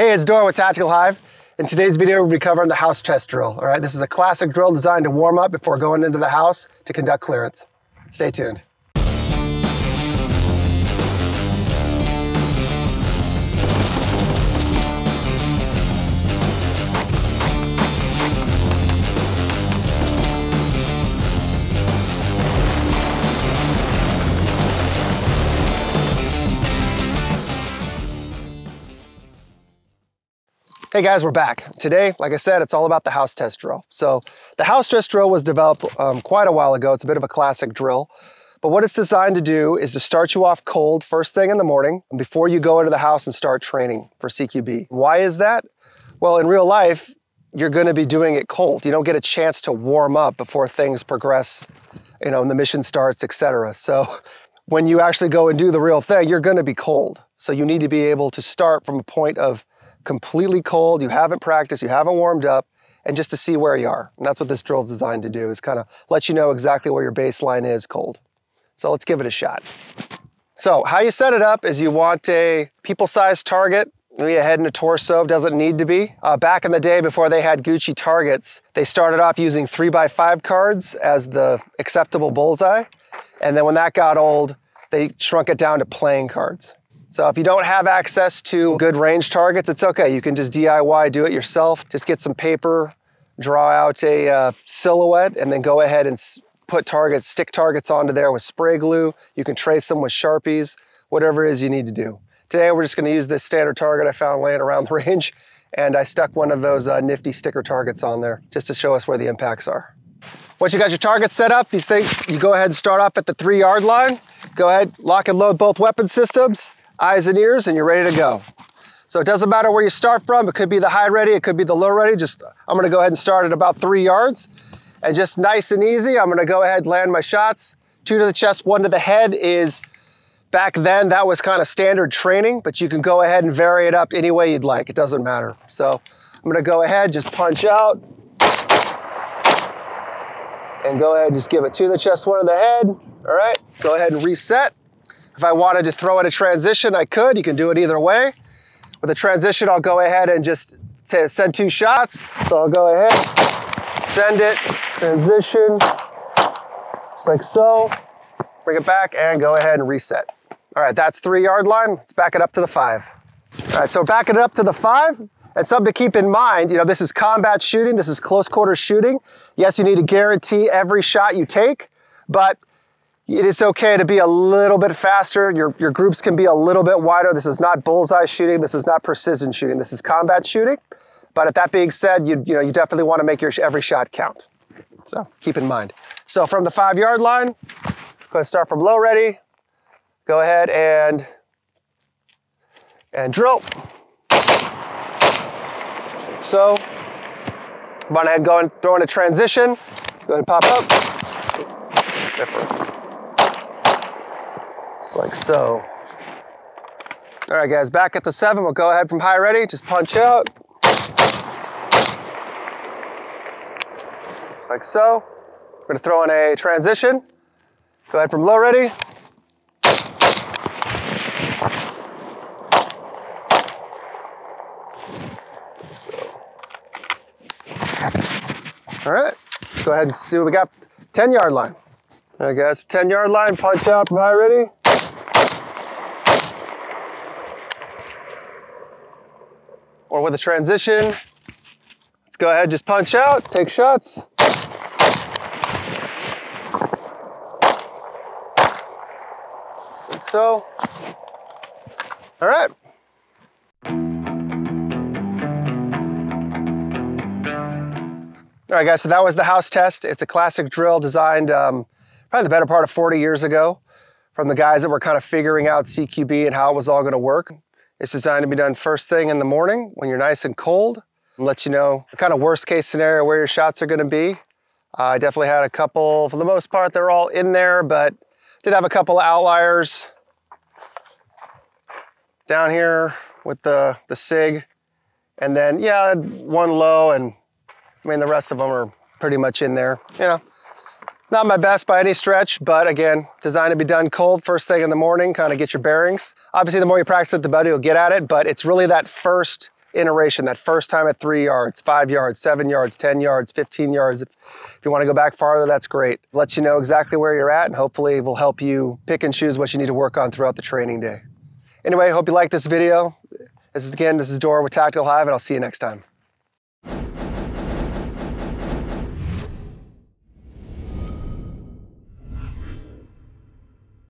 Hey, it's Dorr with Tactical Hyve. In today's video, we'll be covering the house test drill. All right, this is a classic drill designed to warm up before going into the house to conduct clearance. Stay tuned. Hey guys, we're back. Today, like I said, it's all about the house test drill. So the house test drill was developed um, quite a while ago. It's a bit of a classic drill. But what it's designed to do is to start you off cold first thing in the morning before you go into the house and start training for CQB. Why is that? Well, in real life, you're gonna be doing it cold. You don't get a chance to warm up before things progress, you know, and the mission starts, etc. So when you actually go and do the real thing, you're gonna be cold. So you need to be able to start from a point of completely cold, you haven't practiced, you haven't warmed up, and just to see where you are. And that's what this drill is designed to do, is kind of let you know exactly where your baseline is cold. So let's give it a shot. So how you set it up is you want a people-sized target, maybe a head and a torso, doesn't need to be. Uh, back in the day before they had Gucci targets, they started off using three by five cards as the acceptable bullseye. And then when that got old, they shrunk it down to playing cards. So if you don't have access to good range targets, it's okay. You can just DIY, do it yourself. Just get some paper, draw out a uh, silhouette, and then go ahead and put targets, stick targets onto there with spray glue. You can trace them with Sharpies, whatever it is you need to do. Today we're just gonna use this standard target I found laying around the range, and I stuck one of those uh, nifty sticker targets on there just to show us where the impacts are. Once you got your targets set up, these things, you go ahead and start off at the three yard line. Go ahead, lock and load both weapon systems eyes and ears, and you're ready to go. So it doesn't matter where you start from. It could be the high ready, it could be the low ready. Just, I'm gonna go ahead and start at about three yards. And just nice and easy, I'm gonna go ahead and land my shots. Two to the chest, one to the head is, back then that was kind of standard training, but you can go ahead and vary it up any way you'd like. It doesn't matter. So I'm gonna go ahead, just punch out. And go ahead, and just give it two to the chest, one to the head. All right, go ahead and reset. If I wanted to throw in a transition, I could. You can do it either way. With a transition, I'll go ahead and just send two shots. So I'll go ahead, send it, transition, just like so. Bring it back and go ahead and reset. All right, that's three yard line. Let's back it up to the five. All right, so backing it up to the five, and something to keep in mind, you know, this is combat shooting, this is close quarter shooting. Yes, you need to guarantee every shot you take, but it is okay to be a little bit faster. Your, your groups can be a little bit wider. This is not bullseye shooting. This is not precision shooting. This is combat shooting. But at that being said, you, you, know, you definitely want to make your every shot count. So keep in mind. So from the five yard line, going to start from low ready. Go ahead and, and drill. So, come on ahead, go and throw in a transition. Go ahead and pop up. Different. Just like so. All right, guys, back at the seven. We'll go ahead from high ready. Just punch out. Like so. We're gonna throw in a transition. Go ahead from low ready. So. All right, go ahead and see what we got. 10 yard line. All right, guys, 10 yard line, punch out from high ready. Or with a transition. Let's go ahead, just punch out, take shots. so. All right. All right, guys, so that was the house test. It's a classic drill designed um, probably the better part of 40 years ago from the guys that were kind of figuring out CQB and how it was all going to work. It's designed to be done first thing in the morning when you're nice and cold. And let you know kind of worst case scenario where your shots are gonna be. Uh, I definitely had a couple, for the most part, they're all in there, but did have a couple outliers down here with the, the SIG. And then, yeah, one low, and I mean, the rest of them are pretty much in there. You know, not my best by any stretch, but again, designed to be done cold first thing in the morning, kind of get your bearings. Obviously, the more you practice it, the better you'll get at it, but it's really that first iteration, that first time at three yards, five yards, seven yards, 10 yards, 15 yards. If, if you want to go back farther, that's great. Lets you know exactly where you're at and hopefully will help you pick and choose what you need to work on throughout the training day. Anyway, hope you like this video. This is again, this is Dorr with Tactical Hyve and I'll see you next time.